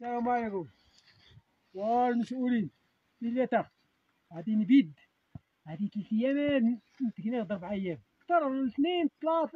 السلام عليكم والمسؤولين اللي غادي نبيد هادي ثلاث أيام نتكنا أربع أيام أكثر الاثنين ثلاث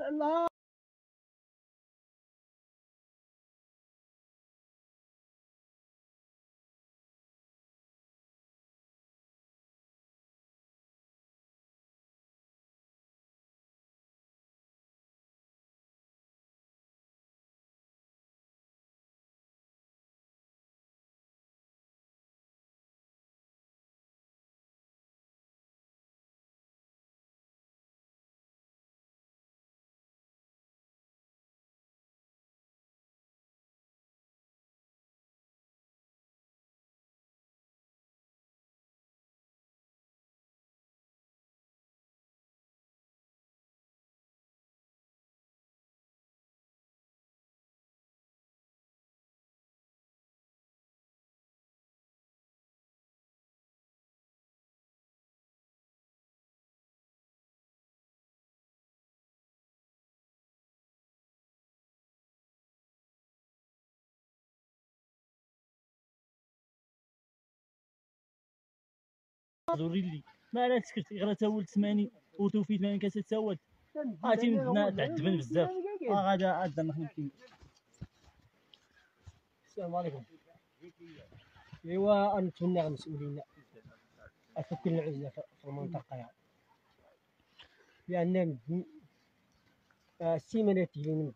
زوري لي. ما لا سكت غير تاول 80 وتوفي 80 كاسه تساوت غادي مدنا تعذبن بزاف. آه غادا غادا ما يمكن السلام عليكم. أيوا نتمنى المسؤولين افك العزله في المنطقة. يعني لأن السيمانات اللي